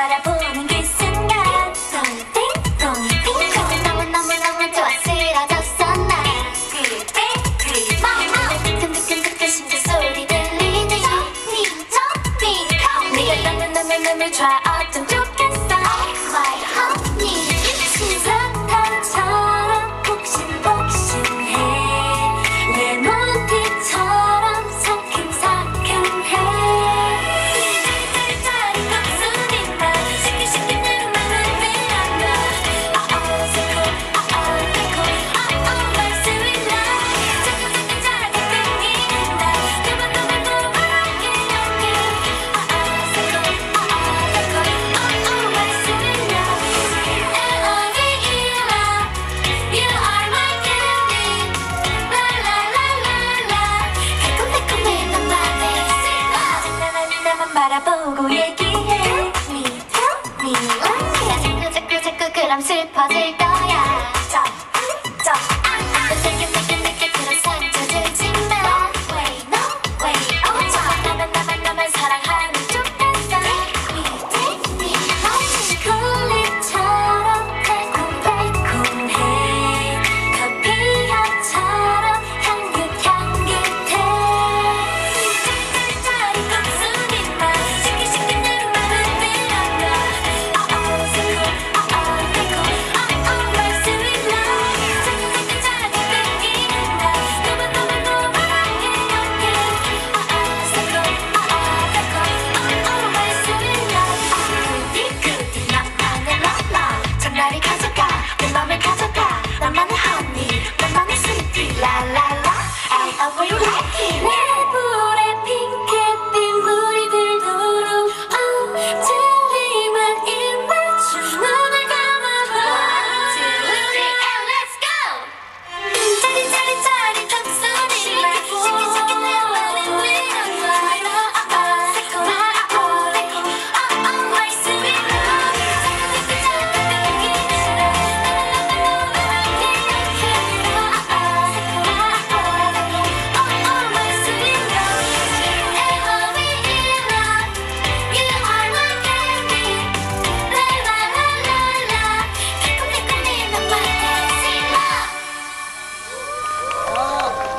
바라보는 그 순간 꽁꽁꽁꽁 네. 너무너무너무 좋아 쓰러졌어 나. 뜨끈뜨끈뜨끈 심장 소리 들리니 니가 너무너무너무 좋아 바라보고 얘기해. Tell me, tell me 왜 자꾸 자꾸 자꾸 그럼 슬퍼질까?